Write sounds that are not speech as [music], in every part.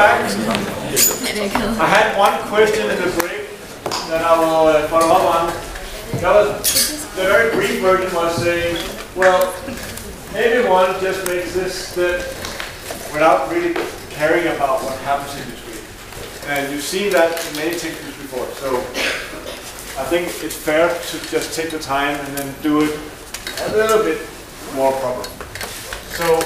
I had one question in the break that I will uh, follow up on. That was, the very brief version was saying, well, everyone just makes this step without really caring about what happens in between. And you've seen that in many textbooks before. So I think it's fair to just take the time and then do it a little bit more proper. So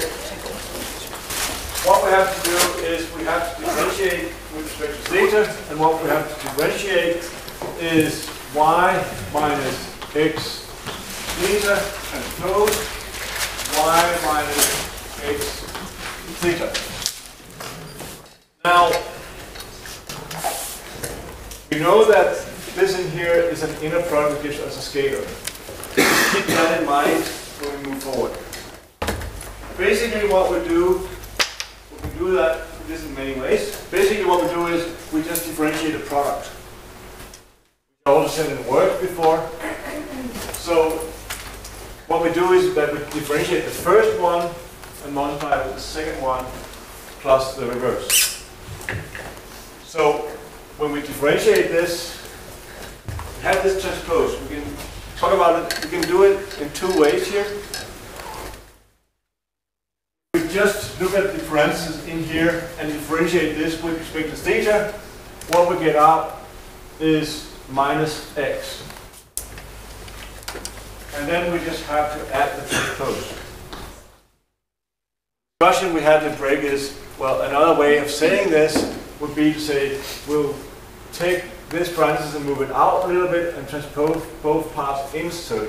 what we have to do is we have to differentiate with respect to theta, and what we have to differentiate is y minus x theta transpose y minus x theta. Now, we know that this in here is an inner product that gives us a scalar. Keep that in mind when we move forward. Basically what we do we do that this in many ways. Basically what we do is we just differentiate a product. We also said in Word before. So what we do is that we differentiate the first one and multiply with the second one plus the reverse. So when we differentiate this, have this transpose. We can talk about it, we can do it in two ways here just look at the differences in here and differentiate this with respect to theta, what we get out is minus x. And then we just have to add the transpose. The question we had in break is, well, another way of saying this would be to say, we'll take this parenthesis and move it out a little bit and transpose both parts inside.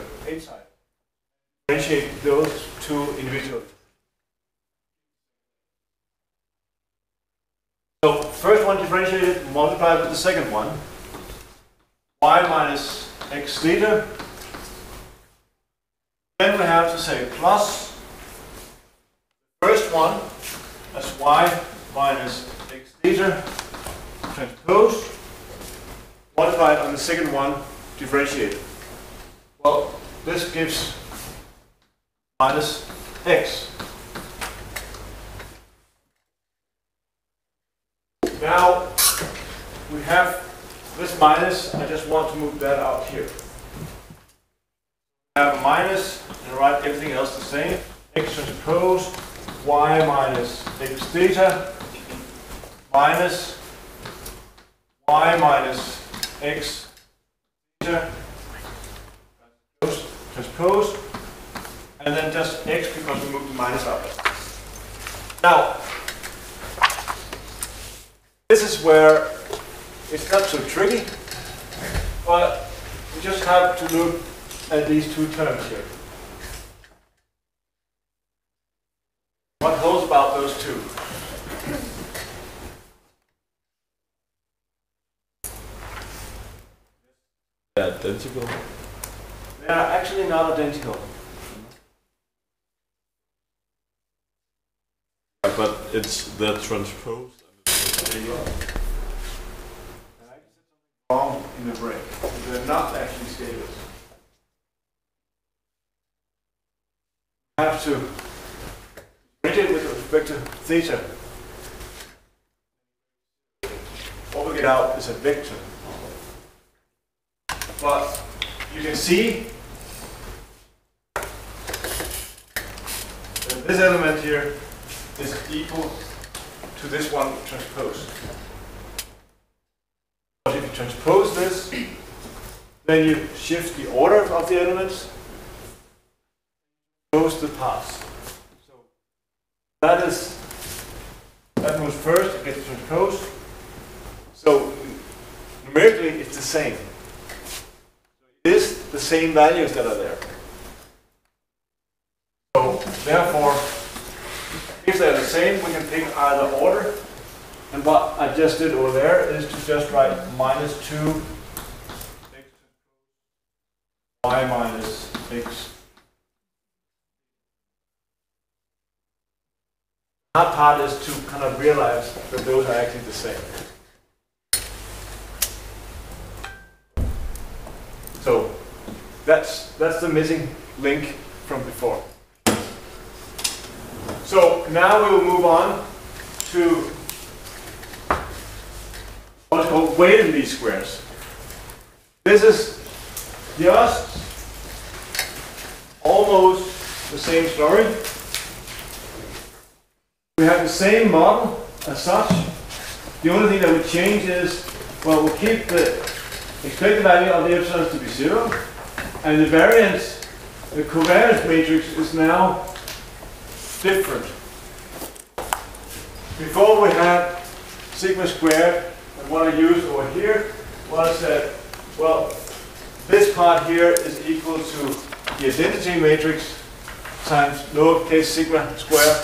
Differentiate those two individually. So first one differentiated, multiplied with the second one. y minus x theta. Then we have to say plus first one as y minus x theta transpose multiplied on the second one differentiated. Well, this gives minus x. Now, we have this minus, I just want to move that out here. I have a minus, and write everything else the same. x transpose y minus x theta minus y minus x theta transpose, and then just x because we moved the minus out. Now, this is where it's not so tricky, but we just have to look at these two terms here. What holds about those two? They're identical. They are actually not identical. But it's the transpose. There you are. Wrong in the break. They're not actually scalars. Have to read it with respect to theta. What we get out is a vector. But you can see that this element here is equal to this one transpose. But if you transpose this, then you shift the order of the elements, goes the paths. So that is that moves first, it gets transposed. So numerically it's the same. It is the same values that are there. So therefore if they're the same, we can pick either order. And what I just did over there is to just write minus 2 x y minus x. That part is to kind of realize that those are actually the same. So that's that's the missing link from before. So now we will move on to what's called weighted least squares. This is just almost the same story. We have the same model as such. The only thing that would change is, well, we'll keep the expected value of the epsilon to be zero, and the variance, the covariance matrix is now different. Before we had sigma squared, and what I used over here was that, well, this part here is equal to the identity matrix times lowercase sigma squared.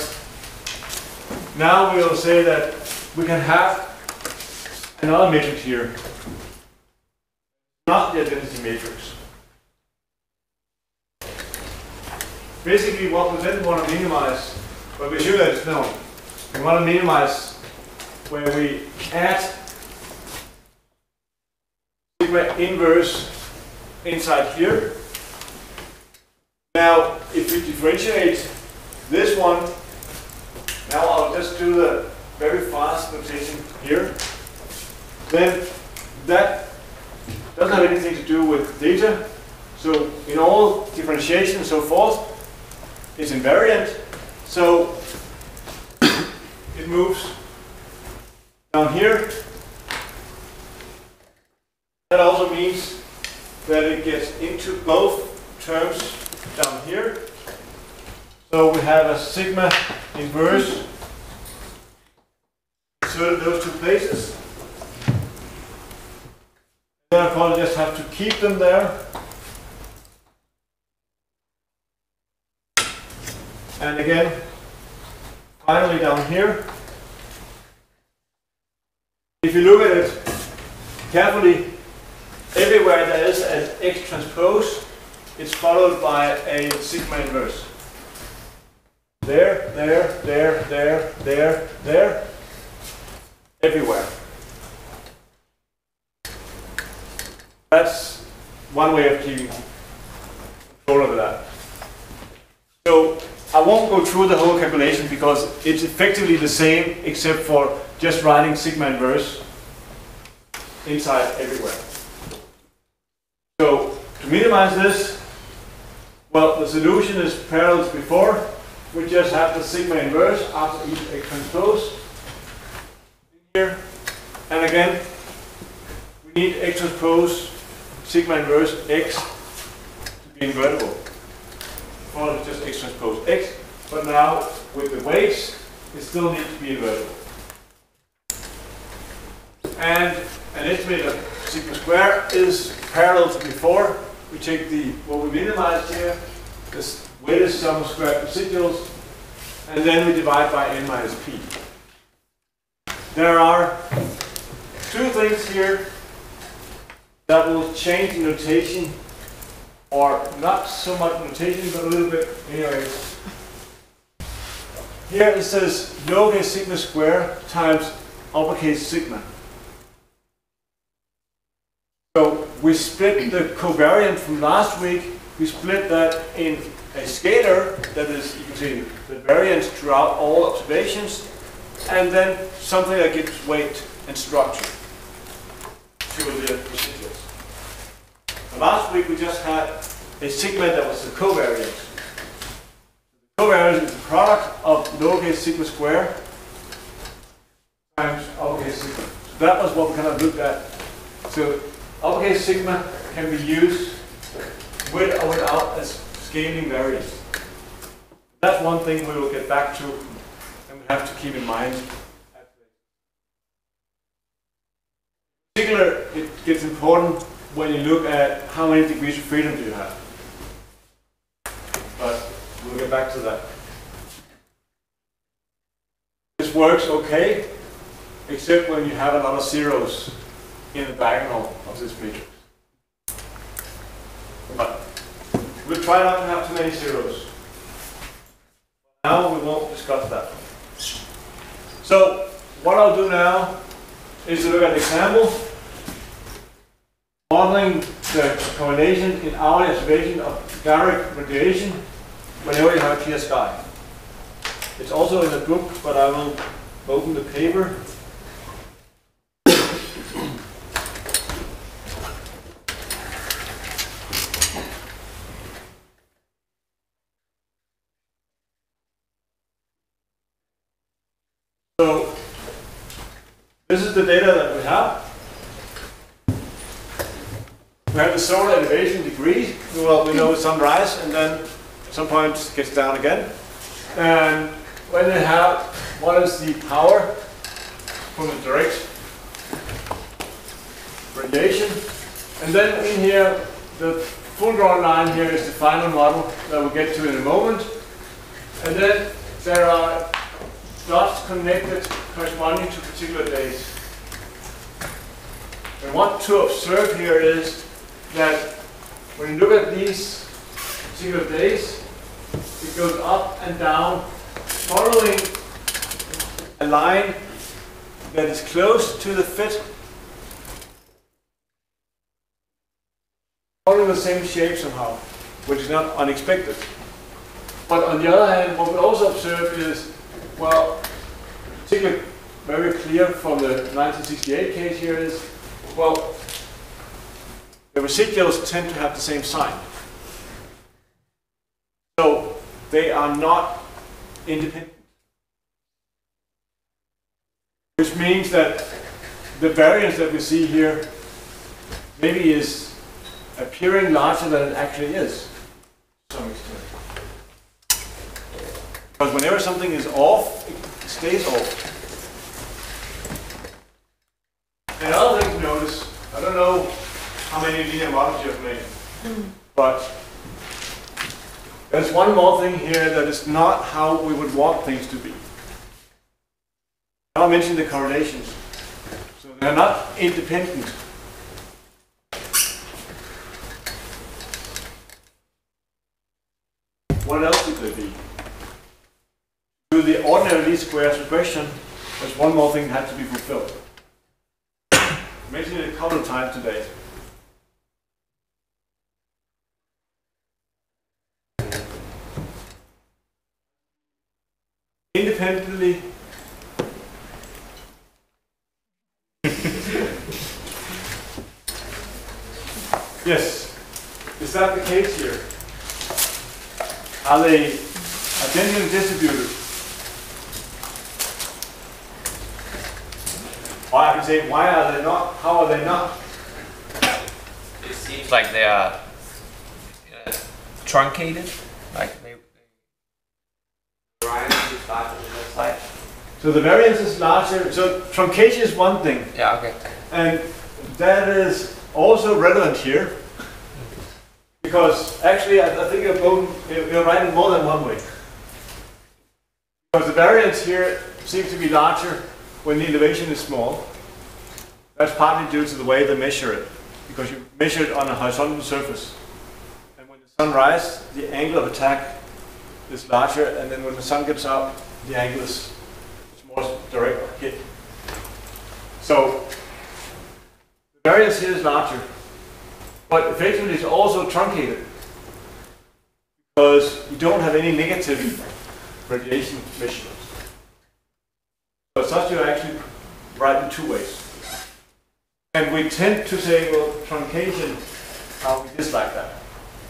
Now we will say that we can have another matrix here, not the identity matrix. Basically, what we then want to minimize, but we should it's known. We want to minimize where we add inverse inside here. Now, if we differentiate this one, now I'll just do the very fast notation here. Then that doesn't have anything to do with data. So in all differentiation and so forth, it's invariant. So [coughs] it moves down here. That also means that it gets into both terms down here. So we have a sigma inverse inserted those two places. Then I probably just have to keep them there. And again, finally down here, if you look at it carefully, everywhere there is an X transpose, it's followed by a sigma inverse. There, there, there, there, there, there, everywhere. That's one way of keeping control of that. So I won't go through the whole calculation because it's effectively the same except for just writing sigma inverse inside everywhere. So to minimize this, well, the solution is parallel to before. We just have the sigma inverse after each X transpose here. And again, we need X transpose sigma inverse X to be invertible. It's just X transpose X, but now with the weights, it still needs to be invertible. And an estimate of sigma square is parallel to before. We take the, what we minimized here, this weighted sum of squared residuals, and then we divide by n minus p. There are two things here that will change the notation, or not so much notation, but a little bit anyways. Here it says lowercase sigma square times uppercase sigma. So we split the covariant from last week, we split that in a scalar, that is, the variance throughout all observations, and then something that gives weight and structure to the residuals. Last week we just had a sigma that was the covariance. The covariance is the product of lowercase sigma square times uppercase sigma. So that was what we kind of looked at. So uppercase sigma can be used with or without a scaling variance. That's one thing we will get back to and we have to keep in mind. In particular, it gets important when you look at how many degrees of freedom do you have. But we'll get back to that. This works okay, except when you have a lot of zeros in the diagonal of this matrix. But we'll try not to have too many zeros. Now we won't discuss that. So what I'll do now is to look at an example modeling the combination in our observation of direct radiation whenever you have a clear sky. It's also in the book, but I will open the paper. so this is the data that we have. We have the solar elevation degree, Well, we know sunrise and then some point it gets down again. And when they have what is the power from the direct radiation. And then in here, the full drawn line here is the final model that we'll get to in a moment. And then there are dots connected corresponding to particular days. And what to observe here is that when you look at these particular days, it goes up and down following a line that is close to the fit, following the same shape somehow, which is not unexpected. But on the other hand, what we also observe is, well, particularly very clear from the 1968 case here is, well, the residuals tend to have the same sign. So they are not independent. Which means that the variance that we see here maybe is appearing larger than it actually is to some extent. Because whenever something is off, it stays off. And other thing to notice, I don't know how many linear models you have made, hmm. but there's one more thing here that is not how we would want things to be. Now I mentioned the correlations. So they're not independent. What else could they be? To the ordinary least squares regression, there's one more thing that has to be fulfilled. I mentioned it a couple of times today. Independently Yes. Is that the case here? Are they identically distributed? Or I can say, why are they not? How are they not? It seems like they are uh, truncated, like they. Variance is larger on that side. So the variance is larger. So truncation is one thing. Yeah. Okay. And that is also relevant here. Because actually, I, I think you're, both, you're right in more than one way. Because the variance here seems to be larger when the elevation is small. That's partly due to the way they measure it. Because you measure it on a horizontal surface. And when the sun rises, the angle of attack is larger. And then when the sun gets up, the angle is more direct hit. So the variance here is larger, but effectively it's also truncated because you don't have any negative radiation measurements. So as such, you're actually right in two ways. And we tend to say, well, truncation, uh, we dislike that.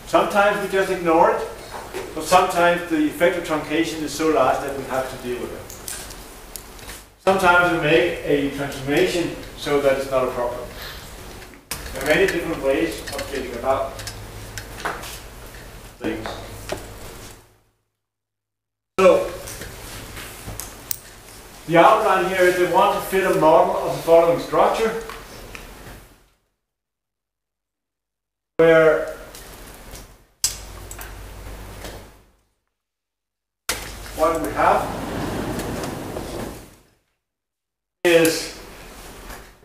Sometimes we just ignore it, but sometimes the effect of truncation is so large that we have to deal with it. Sometimes we make a transformation so that it's not a problem. There are many different ways of getting about things. So, the outline here is they want to fit a model of the following structure where what we have is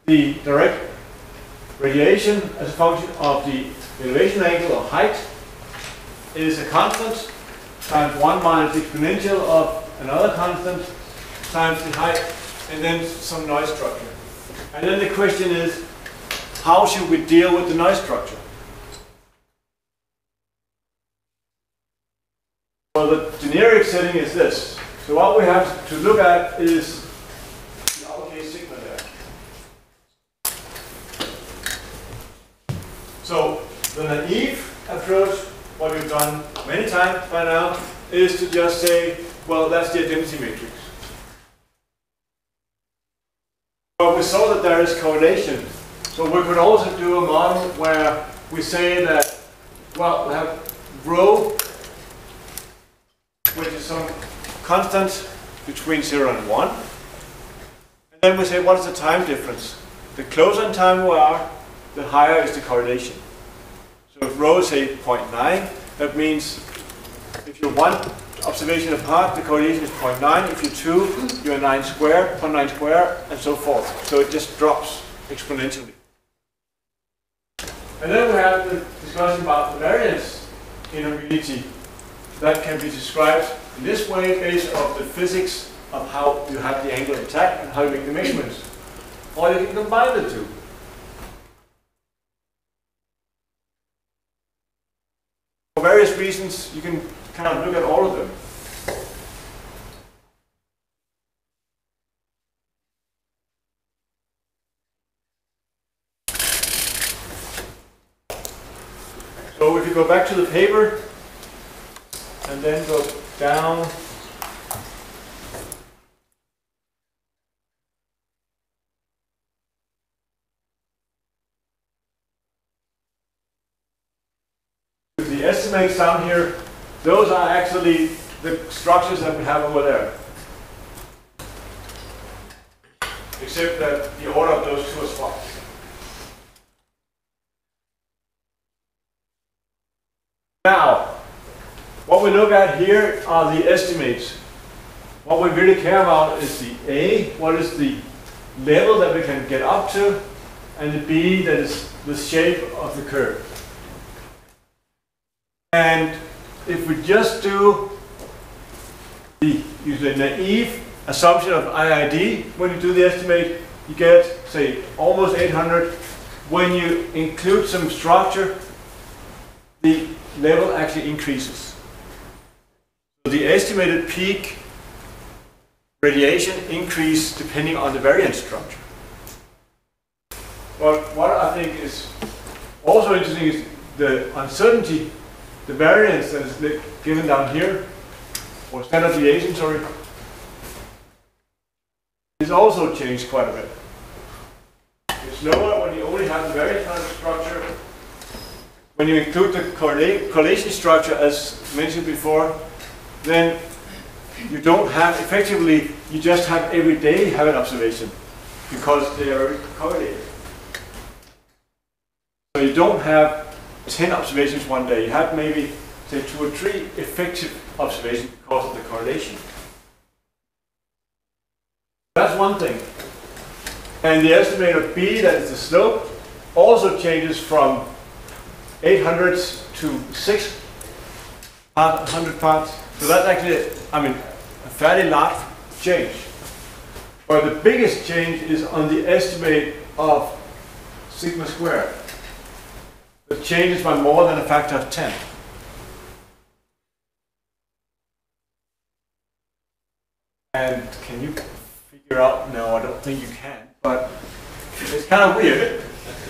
the direct radiation as a function of the elevation angle or height is a constant times 1 minus the exponential of another constant times the height and then some noise structure. And then the question is, how should we deal with the noise structure? Well, the generic setting is this. So what we have to look at is naive approach, what we've done many times by now, is to just say, well, that's the identity matrix. But we saw that there is correlation. So we could also do a model where we say that, well, we have rho, which is some constant between 0 and 1. And then we say, what is the time difference? The closer in time we are, the higher is the correlation. So if rho is say 0.9, that means if you're one observation apart, the correlation is 0.9. If you're two, you're 9 squared, 0.9 squared, and so forth. So it just drops exponentially. And then we have the discussion about the variance inhomogeneity that can be described in this way based on the physics of how you have the angle intact and how you make the measurements. Or you can combine the two. Various reasons, you can kind of look at all of them. So if you go back to the paper and then go down estimates down here, those are actually the structures that we have over there. Except that the order of those two are swapped. Now, what we look at here are the estimates. What we really care about is the A, what is the level that we can get up to, and the B, that is the shape of the curve. And if we just do the, naive assumption of IID, when you do the estimate, you get, say, almost 800. When you include some structure, the level actually increases. So the estimated peak radiation increase depending on the variance structure. But what I think is also interesting is the uncertainty, the variance that is given down here, or standard deviation, sorry, is also changed quite a bit. It's lower when you only have the variance kind structure, when you include the correla- correlation structure, as mentioned before, then you don't have, effectively, you just have every day have an observation because they are correlated. So you don't have 10 observations one day. You have maybe, say, two or three effective observations because of the correlation. That's one thing. And the estimate of B, that is the slope, also changes from 800 to 600 parts. So that's actually, I mean, a fairly large change. But the biggest change is on the estimate of sigma squared. It changes by more than a factor of 10. And can you figure out? No, I don't think you can. But it's kind of weird.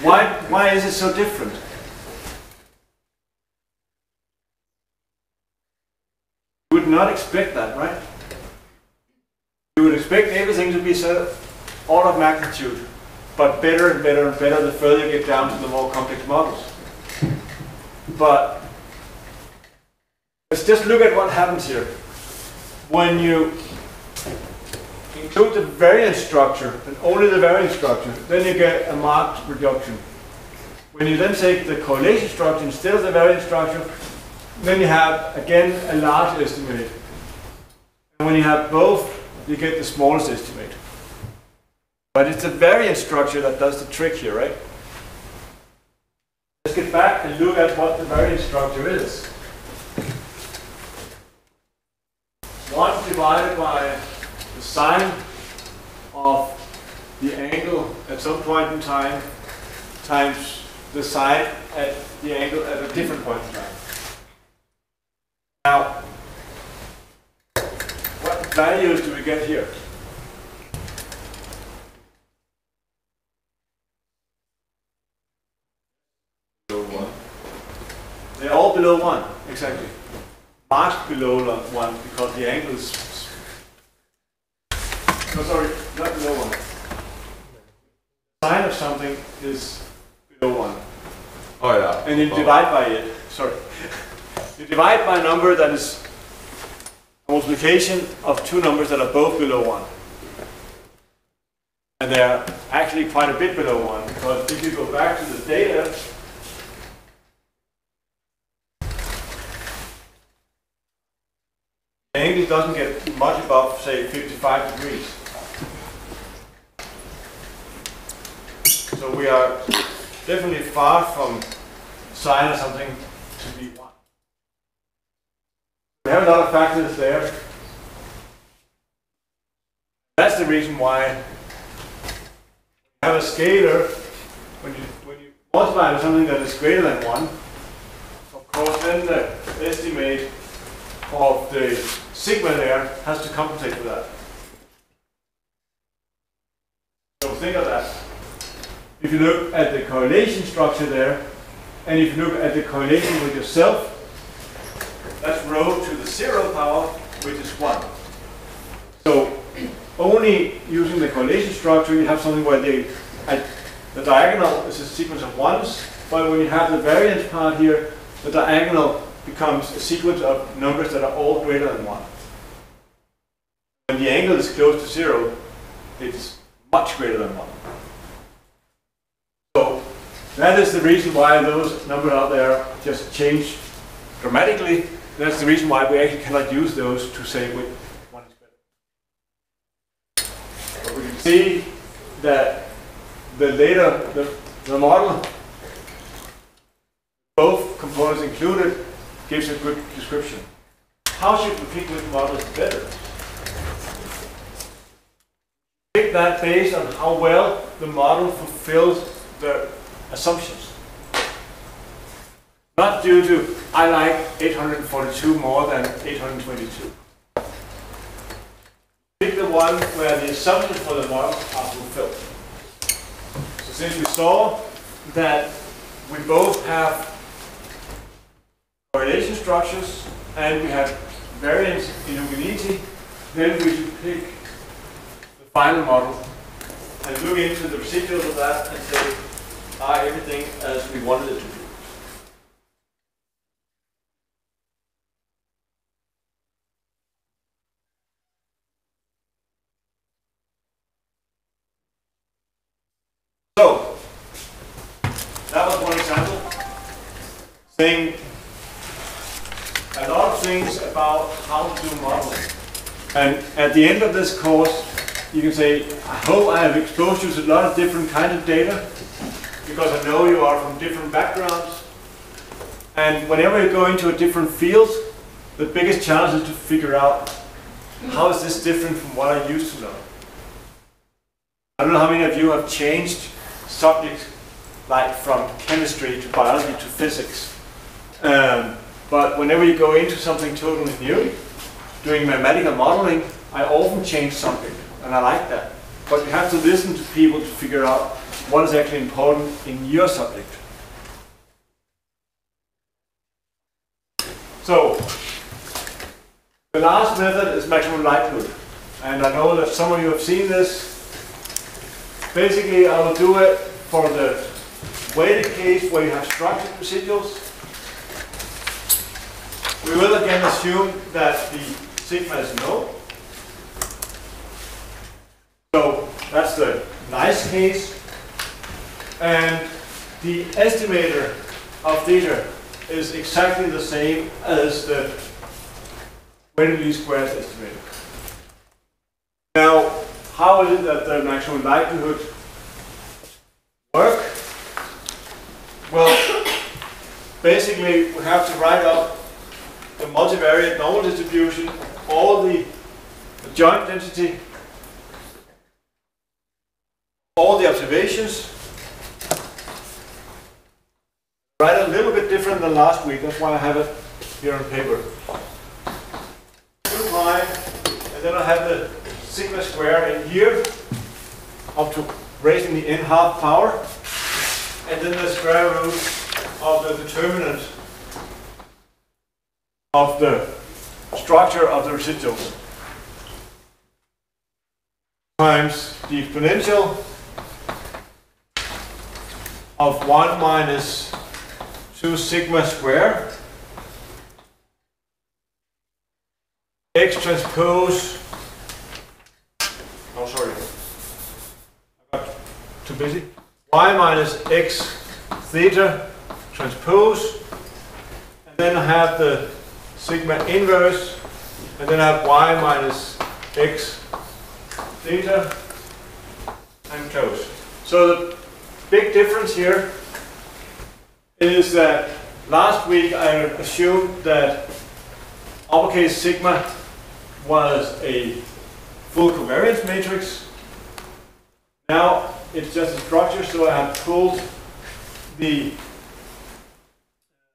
Why, why is it so different? You would not expect that, right? You would expect everything to be so order of magnitude, but better and better and better the further you get down to the more complex models. But let's just look at what happens here. When you include the variance structure, and only the variance structure, then you get a marked reduction. When you then take the correlation structure instead of the variance structure, then you have, again, a large estimate. And when you have both, you get the smallest estimate. But it's the variance structure that does the trick here, right? Let's get back and look at what the variance structure is. 1 divided by the sine of the angle at some point in time times the sine at the angle at a different point in time. Now, what values do we get here? Below one. They're all below 1, exactly. Marked below 1 because the angle is. No, sorry, not below 1. of something is below 1. Oh yeah. And you Oh. divide by it, sorry. You divide by a number that is a multiplication of two numbers that are both below 1. And they're actually quite a bit below 1, because if you go back to the data, the angle doesn't get much above, say, 55 degrees. So we are definitely far from sine or something to be 1. We have a lot of factors there. That's the reason why you have a scalar, when you, when you multiply with something that is greater than 1, of course then the estimate of the sigma there has to compensate for that. So think of that. If you look at the correlation structure there, and if you look at the correlation with yourself, that's rho to the zero power, which is 1. So only using the correlation structure, you have something where the diagonal is a sequence of ones, but when you have the variance part here, the diagonal becomes a sequence of numbers that are all greater than 1. When the angle is close to 0, it's much greater than 1. So that is the reason why those numbers out there just change dramatically. That's the reason why we actually cannot use those to say which one is better. But we can see that the data, the, the model, both components included, gives a good description. How should we pick which model is better? Pick that based on how well the model fulfills the assumptions. Not due to, I like 842 more than 822. Pick the one where the assumptions for the model are fulfilled. So since we saw that we both have correlation structures and we have variance inhomogeneity, then we should pick the final model and look into the residuals of that and say, are everything as we wanted it to be? So, that was one example. Saying a lot of things about how to do modeling. And at the end of this course, you can say, I hope I have exposed you to a lot of different kinds of data, because I know you are from different backgrounds. And whenever you go into a different field, the biggest challenge is to figure out how is this different from what I used to know. I don't know how many of you have changed subjects like from chemistry to biology to physics. Um, but whenever you go into something totally new, doing mathematical modeling, I often change something, and I like that. But you have to listen to people to figure out what is actually important in your subject. So, the last method is maximum likelihood. And I know that some of you have seen this. Basically, I will do it for the weighted case where you have structured residuals. We will again assume that the sigma is no. So that's the nice case. And the estimator of theta is exactly the same as the weighted least squares estimator. Now, how is it that the maximum likelihood work? Well, basically we have to write up the multivariate normal distribution, all the, joint density, all the observations. Write a little bit different than last week, that's why I have it here on paper. 2 pi, and then I have the sigma square in here, up to raising the n half power, and then the square root of the determinant of the structure of the residuals times the exponential of 1 minus 2 sigma square. X transpose oh sorry. I got too busy. Y minus x theta transpose and then I have the sigma inverse and then I have y minus x theta and close. So the big difference here is that last week I assumed that uppercase sigma was a full covariance matrix. Now it's just a structure, so I have pulled the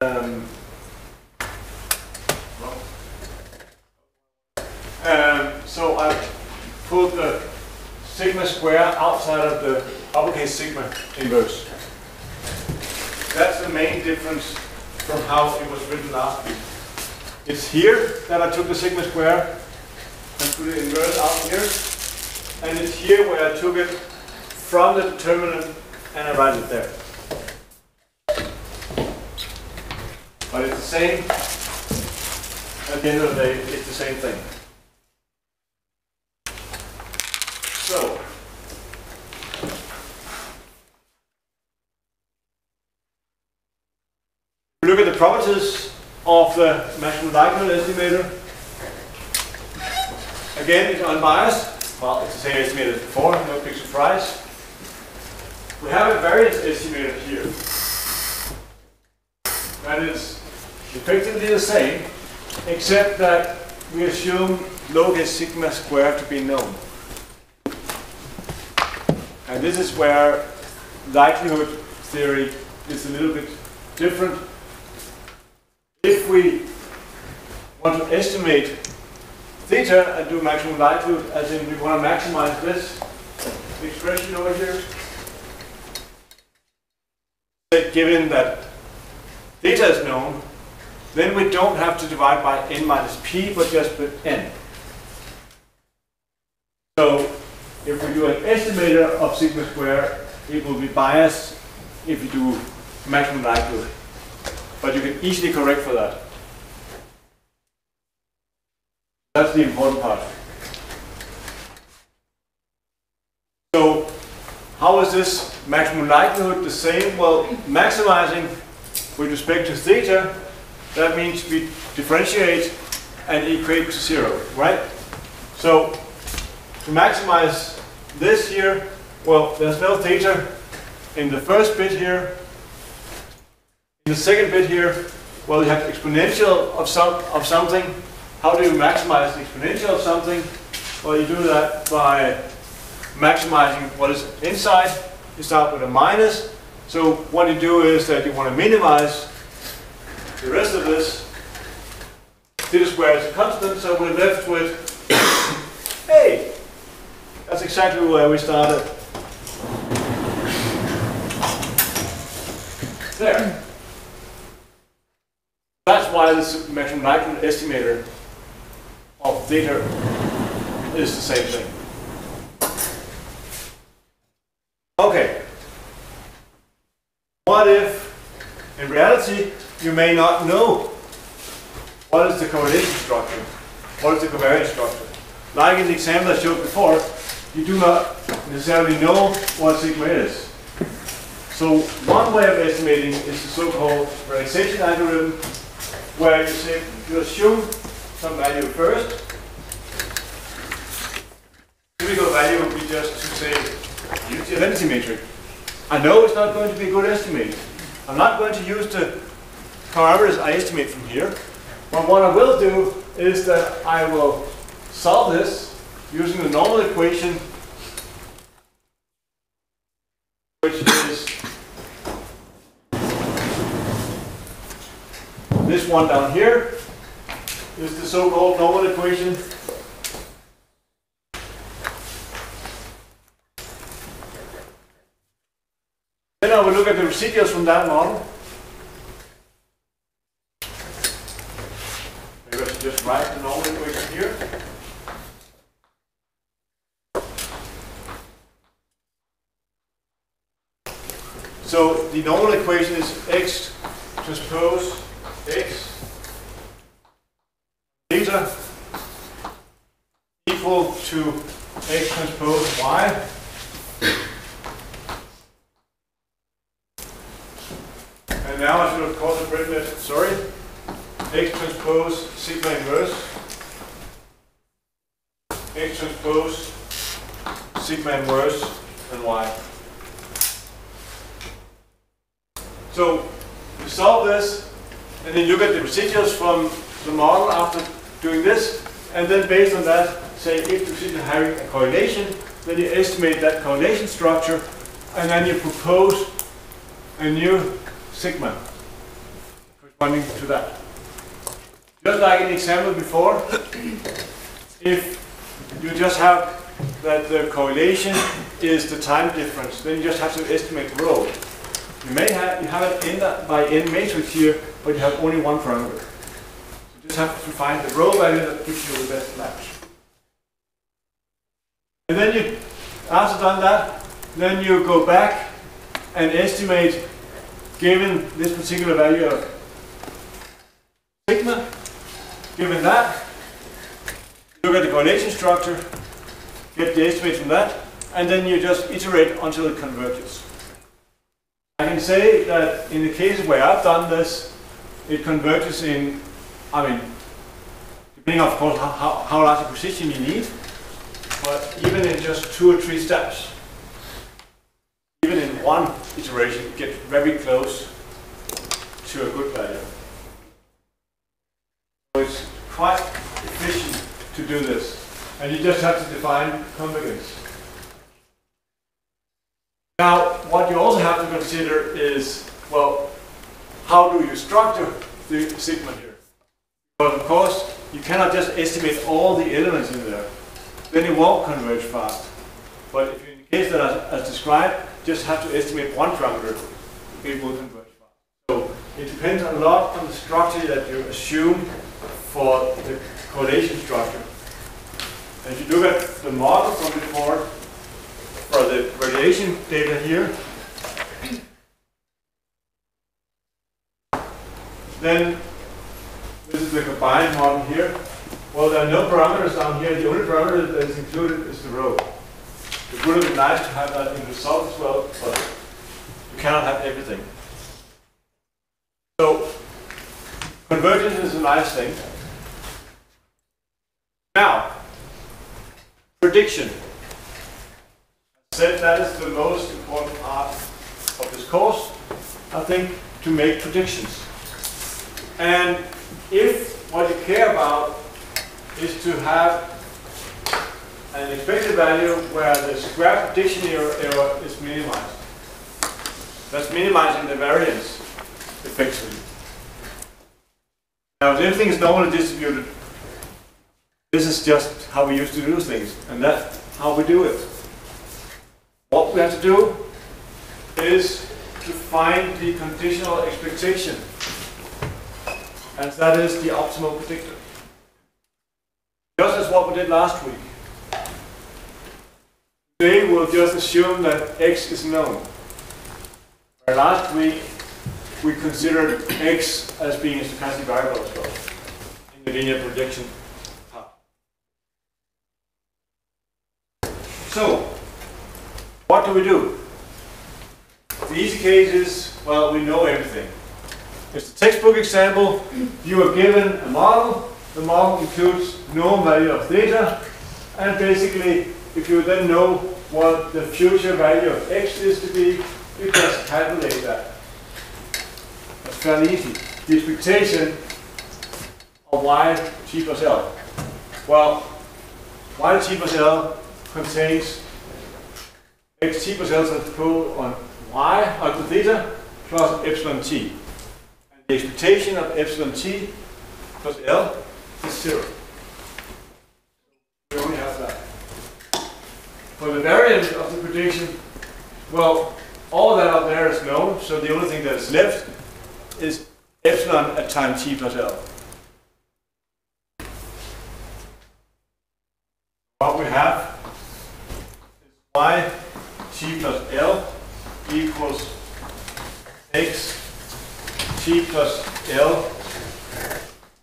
um, so I pulled the sigma square outside of the uppercase sigma inverse. That's the main difference from how it was written last week. It's here that I took the sigma square and put it inverse out here. And it's here where I took it from the determinant and I write it there. But it's the same, at the end of the day, it's the same thing. So, we look at the properties of the maximum likelihood estimator. Again, it's unbiased. Well, it's the same estimator as before, no big surprise. We have a variance estimator here. That is effectively the same, except that we assume log sigma squared to be known. And this is where likelihood theory is a little bit different. If we want to estimate theta and do maximum likelihood, as in we want to maximize this expression over here, given that theta is known, then we don't have to divide by n minus p, but just with n. So if we do an estimator of sigma square, it will be biased if you do maximum likelihood. But you can easily correct for that. That's the important part. So how is this maximum likelihood the same? Well, maximizing with respect to theta, that means we differentiate and equate to zero, right? So to maximize this here, well, there's no theta in the first bit here. The second bit here, well, you have exponential of some of something. How do you maximize the exponential of something? Well, you do that by maximizing what is inside. You start with a minus. So what you do is that you want to minimize the rest of this. Theta squared is a constant, so we're left with, [coughs] hey, that's exactly where we started. There. That's why this likelihood estimator of theta is the same thing. Okay. What if, in reality, you may not know what is the correlation structure, what is the covariance structure. Like in the example I showed before, you do not necessarily know what sigma is. So one way of estimating is the so-called relaxation algorithm, where you say you assume some value first. Typical value would be just to say use the identity matrix. I know it's not going to be a good estimate. I'm not going to use the parameters I estimate from here. But what I will do is that I will solve this using the normal equation, which is this one down here, is the so-called normal equation. Then I will look at the residuals from that model. Maybe I should just write the normal equation here. So the normal equation is x transpose x. Theta equal to x transpose y. And now I should have called it written it, sorry, x transpose sigma inverse, x transpose sigma inverse and y. So we solve this, and then look at the residuals from the model after doing this, and then based on that, say if the residual having a correlation, then you estimate that correlation structure, and then you propose a new sigma corresponding to that. Just like in example before, [coughs] if you just have that the correlation is the time difference, then you just have to estimate rho. You may have you have an n by n matrix here, but you have only one parameter. You just have to find the rho value that gives you the best match. And then you, after done that, then you go back and estimate, given this particular value of sigma, given that, look at the correlation structure, get the estimate from that, and then you just iterate until it converges. I can say that in the cases where I've done this, it converges in, I mean, depending of course how, how, large a position you need, but even in just two or three steps, even in one iteration, you get very close to a good value. So it's quite efficient to do this. And you just have to define convergence. Now, what you also have to consider is, well, how do you structure the sigma here? But of course, you cannot just estimate all the elements in there. Then it won't converge fast. But if you, in the case that I, as described, just have to estimate one parameter, it will converge fast. So it depends a lot on the structure that you assume for the correlation structure. And if you look at the model from before, for the radiation data here, then this is the combined model here. Well, there are no parameters down here. The only parameter that is included is the rho. It would have been nice to have that in the result as well, but you cannot have everything. So, convergence is a nice thing. Now, prediction. I said that is the most important part of this course, I think, to make predictions. And if what you care about is to have an expected value where the square dictionary error, error is minimized. That's minimizing the variance effectively. Now, if everything is normally distributed, this is just how we used to do things, and that's how we do it. What we have to do is to find the conditional expectation, and that is the optimal predictor. Just as what we did last week. Today we'll just assume that x is known. Where last week we considered x as being a stochastic variable as well in the linear projection. So, what do we do? The easy case is, well, we know everything. It's a textbook example. You are given a model. The model includes known value of theta. And basically, if you then know what the future value of x is to be, you just calculate that. That's fairly easy. The expectation of y t plus l. Well, y t plus l contains x t plus l transpose on y onto theta plus epsilon t. The expectation of epsilon t plus l is zero. We only have that. For the variance of the prediction, well, all that up there is known, so the only thing that is left is epsilon at time t plus l. What we have is y t plus l equals x t plus L.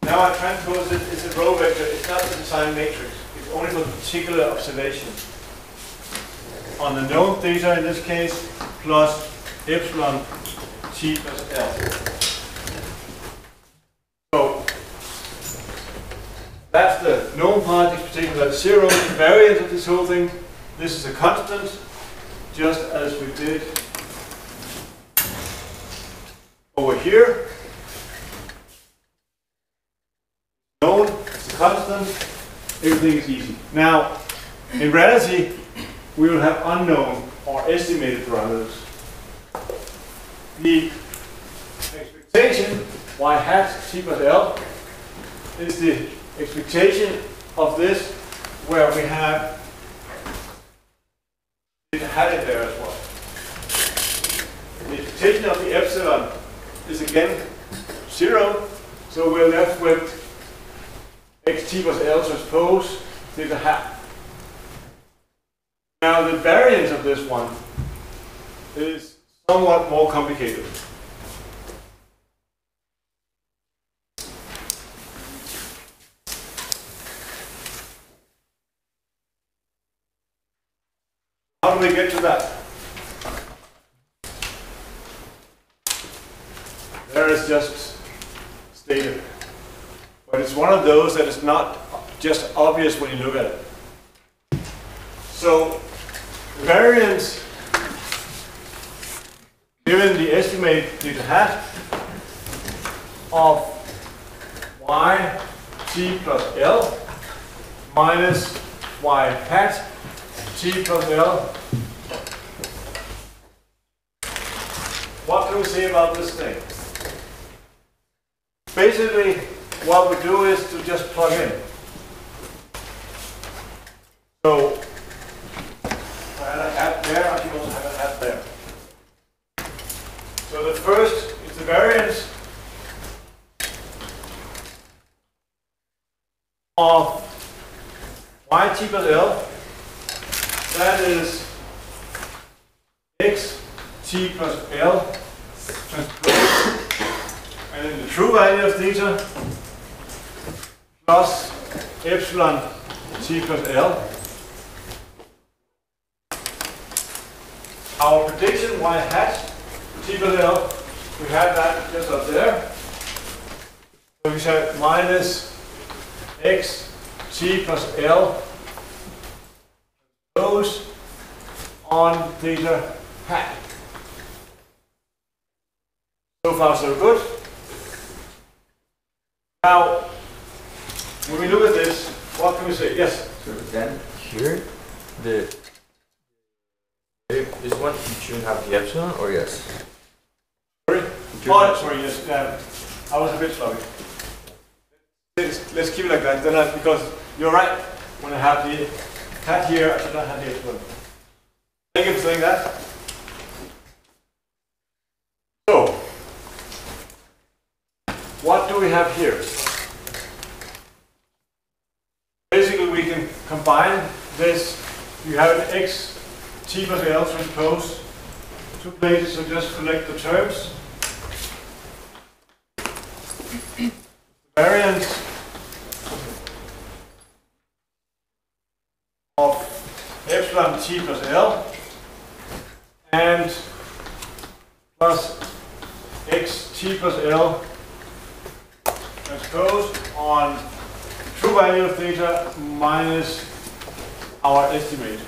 Now I transpose it, it's a row vector, it's not the design matrix, it's only for particular observation. On the known theta in this case, plus epsilon t plus L. So that's the known part, expectation particular zero, the variance of this whole thing. This is a constant, just as we did over here. Known, it's a constant, everything is easy. Now, in reality, we will have unknown or estimated parameters. The expectation y hat t plus L is the expectation of this where we have it had it there as well. The expectation of the epsilon is again zero, so we're left with xt plus L transpose theta hat. Now the variance of this one is somewhat more complicated. How do we get to that? There is just stated. But it's one of those that is not just obvious when you look at it. So, variance given the estimate theta hat of y t plus L minus y hat t plus L. What can we say about this thing? Basically, what we do is to just plug in. So, I had a hat there, I can also have a hat there. So the first is the variance of y t plus L that is x t plus L and then the true value of theta plus epsilon t plus L. Our prediction y hat t L, we have that just up there. So we said minus x t plus L goes on theta hat. So far so good. Now, when we look at this, what can we say? Yes? So then here, the this one you shouldn't have the epsilon, or yes? Sorry? Oh, sorry, yes. Um, I was a bit sloppy. Let's, let's keep it like that, then I, because you're right. When I have the hat here, I should not have the epsilon. Thank you for saying that. So, what do we have here? Basically, we can combine this. You have an x t plus L transpose. Two places, so just collect the terms. Variance of epsilon t plus L and plus x t plus L transpose on true value of theta minus our estimate.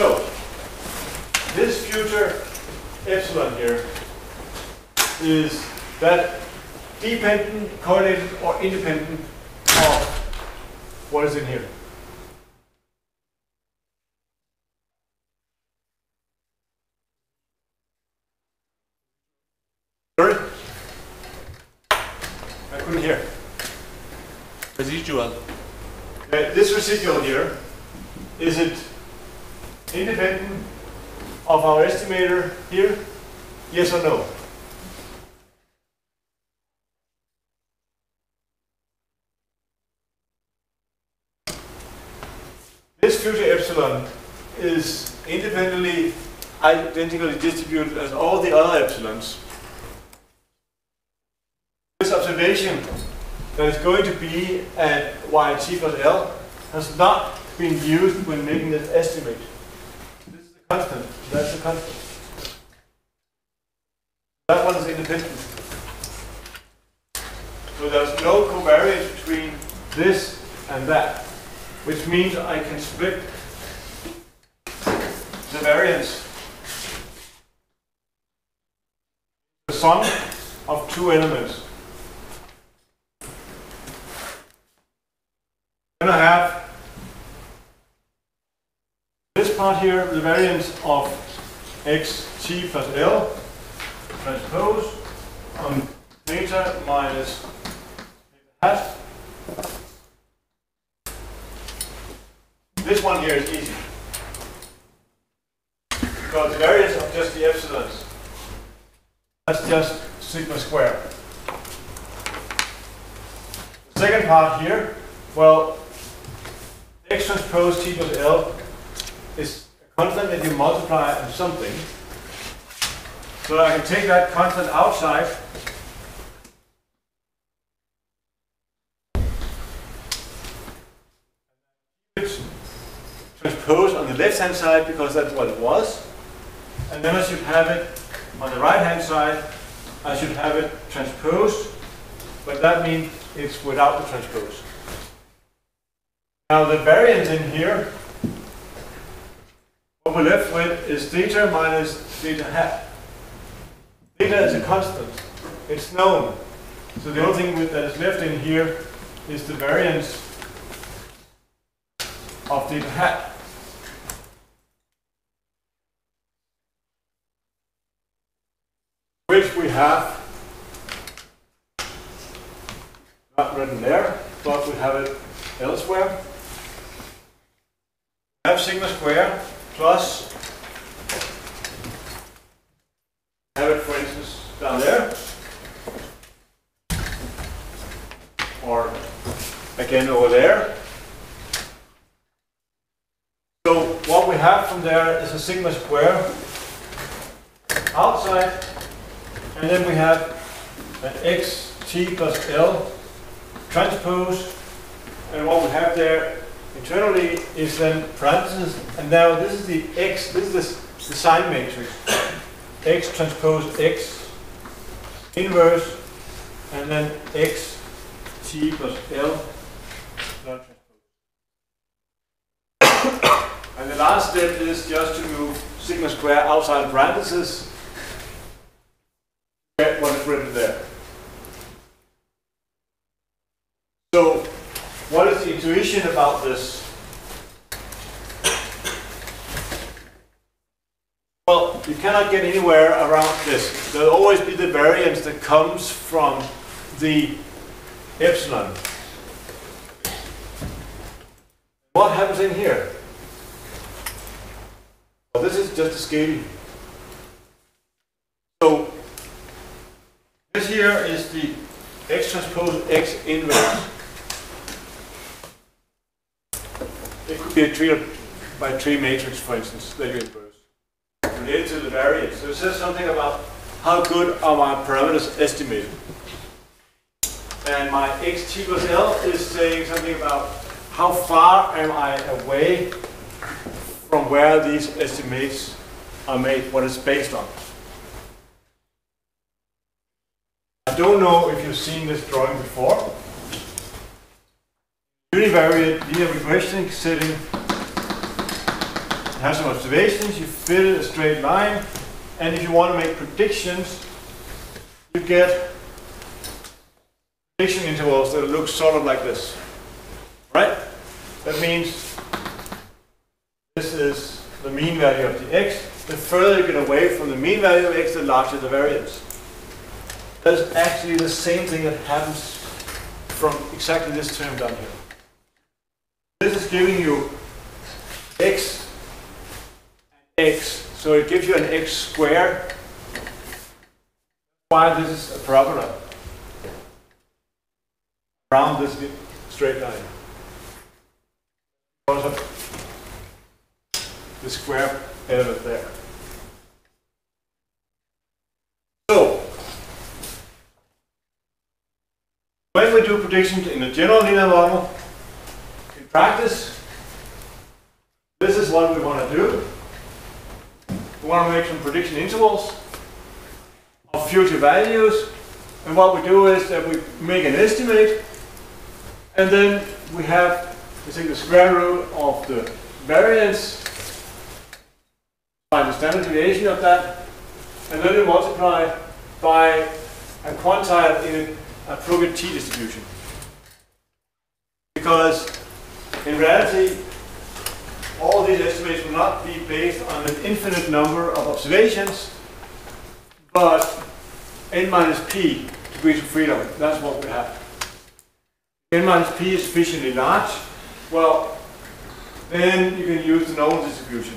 So, this future epsilon here is that dependent, correlated, or independent of what is in here. Sorry? I couldn't hear. Residual. Uh, this residual here, is it independent of our estimator here? Yes or no? This future epsilon is independently identically distributed as all the other epsilons. This observation that is going to be at yt plus L has not been used when making this estimate. Constant, that's a constant. That one is independent. So there's no covariance between this and that, which means I can split the variance. The sum of two elements. Then I have this part here, the variance of xt plus L transpose on um, theta minus hat. This one here is easy. Because the variance of just the epsilons, that's just sigma square. The second part here, well, x transpose t plus L is a constant that you multiply on something. So I can take that constant outside. Transpose on the left hand side because that's what it was. And then I should have it on the right hand side. I should have it transposed, but that means it's without the transpose. Now the variance in here, what we're left with is theta minus theta hat. Theta is a constant. It's known. So the only thing that is left in here is the variance of theta hat. Which we have not written there, but we have it elsewhere. We have sigma square plus have it, for instance, down there. Or again over there. So what we have from there is a sigma square outside, and then we have an xt plus L transpose, and what we have there internally is then parentheses, and now this is the x, this is the, the sign matrix x transpose x inverse and then x t plus L [coughs] and the last step is just to move sigma square outside parentheses. Get what is written there. So, what is the intuition about this? Well, you cannot get anywhere around this. There'll always be the variance that comes from the epsilon. What happens in here? Well, this is just a scaling. So, this here is the x transpose x inverse. It could be tree by tree matrix, for instance, that you inverse related to the variance. So it says something about how good are my parameters estimated. And my xt plus L is saying something about how far am I away from where these estimates are made, what it's based on. I don't know if you've seen this drawing before. Univariate linear regression setting have er some observations, you fill a straight line, and if you want to make predictions, you get prediction intervals that look sort of like this. Right? That means this is the mean value of the x. The further you get away from the mean value of x, the larger the variance. That's actually the same thing that happens from exactly this term down here. This is giving you x x. So it gives you an x squared. Why this is a parabola around this straight line. Because of the square element there. So, when we do predictions in a general linear model, practice, this is what we want to do. We want to make some prediction intervals of future values. And what we do is that we make an estimate and then we have, we take the square root of the variance, find the standard deviation of that, and then we multiply by a quantile in an appropriate t-distribution. Because in reality, all these estimates will not be based on an infinite number of observations, but n minus p degrees of freedom. That's what we have. n minus p is sufficiently large, well, then you can use the normal distribution.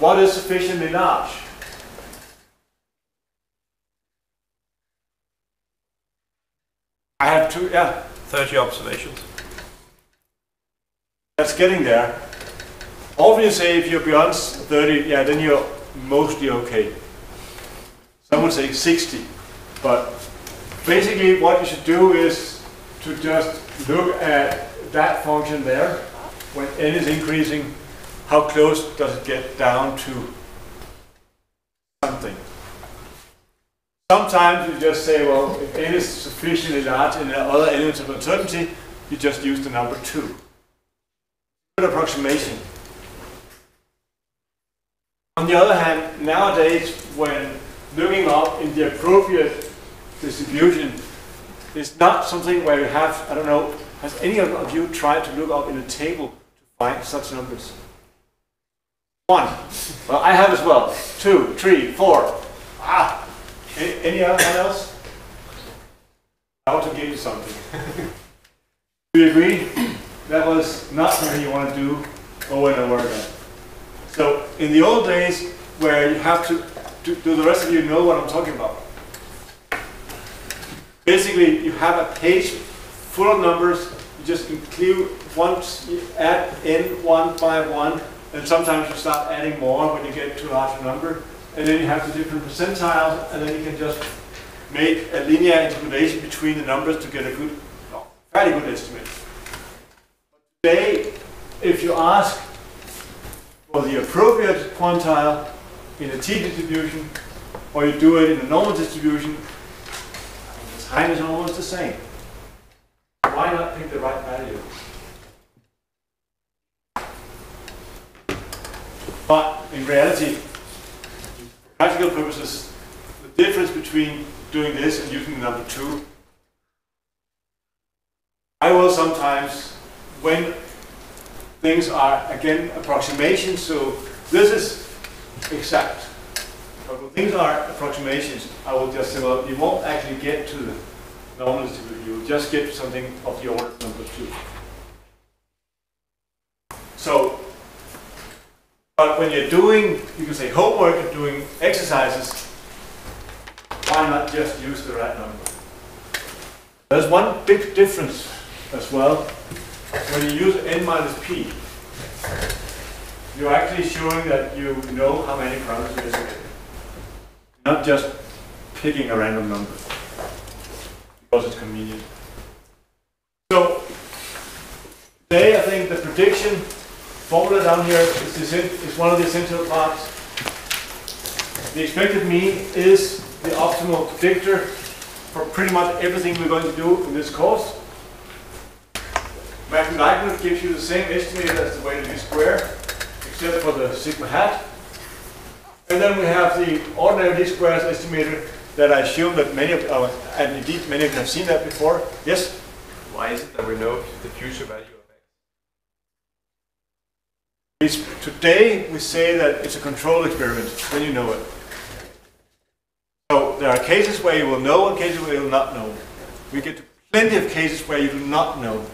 What is sufficiently large? I have two, yeah, 30 observations. That's getting there. Say if you're beyond 30, yeah, then you're mostly okay. Some would say 60, but basically what you should do is to just look at that function there. When n is increasing, how close does it get down to something? Sometimes you just say, well, if n is sufficiently large in the other elements of uncertainty, you just use the number 2. Approximation. On the other hand, nowadays, when looking up in the appropriate distribution, it's not something where you have, I don't know, has any of you tried to look up in a table to find such numbers? One. Well, I have as well. Two, three, four. Ah! Any, other else? I want to give you something. [laughs] do you agree? That was not something you want to do over and over again. So in the old days, where you have to, do, do the rest of you know what I'm talking about? Basically, you have a page full of numbers. You just include once you add in one by one, and sometimes you start adding more when you get to a larger number. And then you have the different percentiles, and then you can just make a linear interpolation between the numbers to get a good, fairly good estimate. Today, if you ask for the appropriate quantile in a t-distribution, or you do it in a normal distribution, the time is almost the same. Why not pick the right value? But in reality, for practical purposes, the difference between doing this and using number two, I will sometimes, when things are again approximations, so this is exact. But when things are approximations, I will just say, well, you won't actually get to the normal distribution, you will just get something of the order number two. So, but when you're doing, you can say homework and doing exercises, why not just use the right number? There's one big difference as well. When you use n minus p, you're actually showing that you know how many parameters are in. Not just picking a random number because it's convenient. So today I think the prediction formula down here is, is one of the essential parts. The expected mean is the optimal predictor for pretty much everything we're going to do in this course. Likelihood gives you the same estimate as the weighted least square, except for the sigma hat. And then we have the ordinary least squares estimator that I assume that many of, uh, and indeed many of you have seen that before. Yes? Why is it that we know the future value of x? Today, we say that it's a control experiment, then you know it. So there are cases where you will know and cases where you will not know. We get to plenty of cases where you do not know.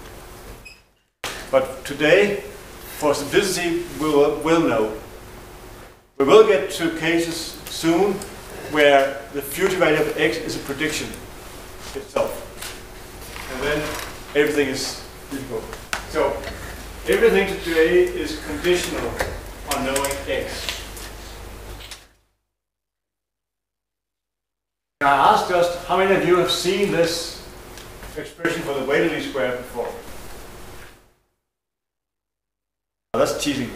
But today, for simplicity, we will, will know. We will get to cases soon where the future value of x is a prediction itself. And then everything is difficult. So everything today is conditional on knowing x. I asked just how many of you have seen this expression for the weighted least square before? Oh, that's cheating.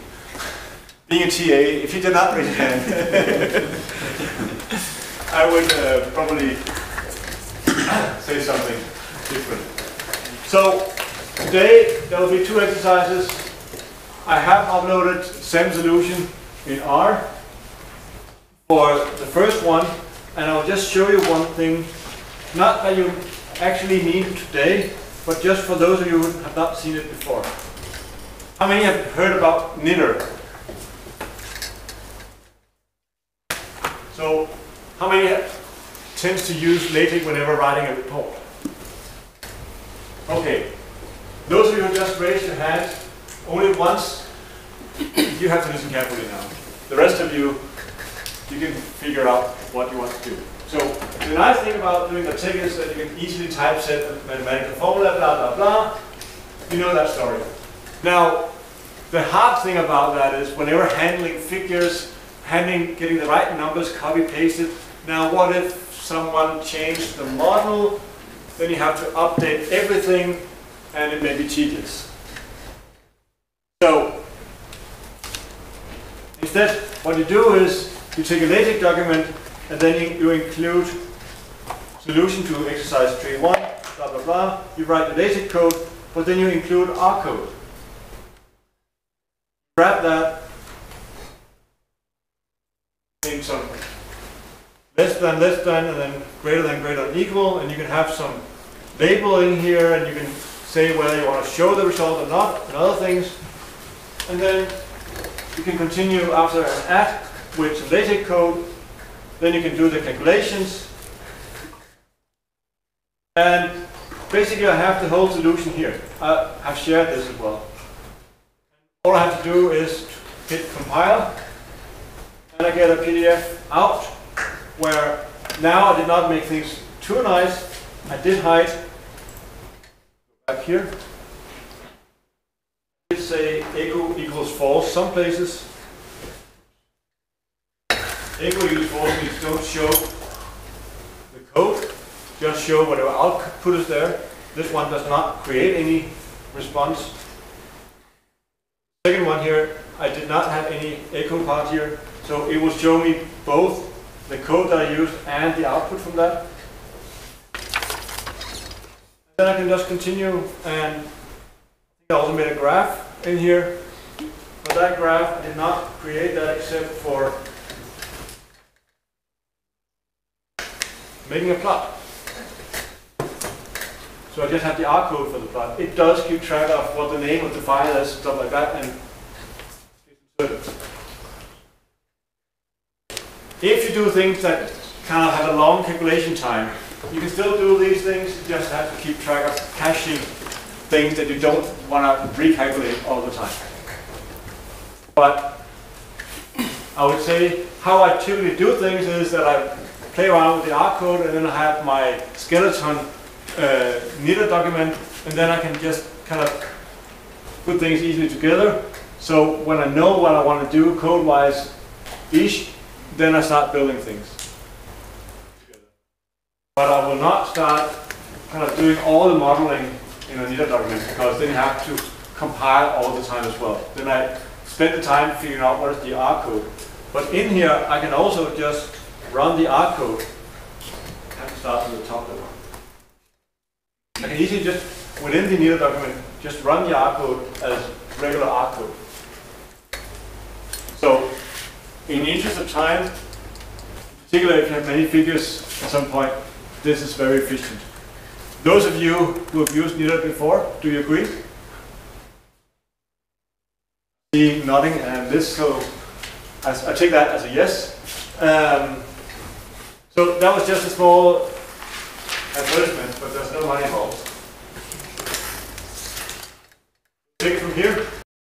Being a TA, if you did not raise your hand, [laughs] I would uh, probably [coughs] say something different. So today there will be two exercises. I have uploaded same solution in R for the first one, and I'll just show you one thing. Not that you actually need today, but just for those of you who have not seen it before. How many have heard about knitr? So, how many tends to use LaTeX whenever writing a report? Okay, those of you who just raised your hand, only once, you have to listen carefully now. The rest of you, you can figure out what you want to do. So, the nice thing about doing LaTeX is that you can easily typeset a mathematical formula, blah, blah, blah. You know that story. Now, the hard thing about that is whenever handling figures, handling, getting the right numbers copy pasted. Now what if someone changed the model? Then you have to update everything and it may be tedious. So instead what you do is you take a LaTeX document and then you, include solution to exercise 3.1, blah blah blah. You write the LaTeX code, but then you include R code wrap that in some less than, less than, and then greater than, greater than, equal, and you can have some label in here, and you can say whether you want to show the result or not, and other things. And then you can continue after an at with LaTeX code, then you can do the calculations. And basically I have the whole solution here. I have shared this as well. All I have to do is hit compile and I get a PDF out where now I did not make things too nice. I did hide back here. I did say echo equals false some places. Echo equals false means don't show the code, just show whatever output is there. This one does not create any response. Second one here, I did not have any echo part here, so it will show me both the code that I used and the output from that. Then I can just continue and I also made a graph in here. For that graph, I did not create that except for making a plot. So I just have the R code for the plot. It does keep track of what the name of the file is, stuff like that, and if you do things that kind of have a long calculation time, you can still do these things, you just have to keep track of caching things that you don't want to recalculate all the time. But I would say how I typically do things is that I play around with the R code and then I have my skeleton uh, knitr document, and then I can just kind of put things easily together. So when I know what I want to do code-wise, ish, then I start building things. But I will not start kind of doing all the modeling in a knitr document because then you have to compile all the time as well. Then I spend the time figuring out what is the R code. But in here, I can also just run the R code and start from the top. I can easily just, within the knitr document, just run the R code as regular R code. So, in the interest of time, particularly if you have many figures at some point, this is very efficient. Those of you who have used knitr before, do you agree? See nodding and this, so I, I take that as a yes. Um, so that was just a small advertisements, but there's no money involved. Take it from here.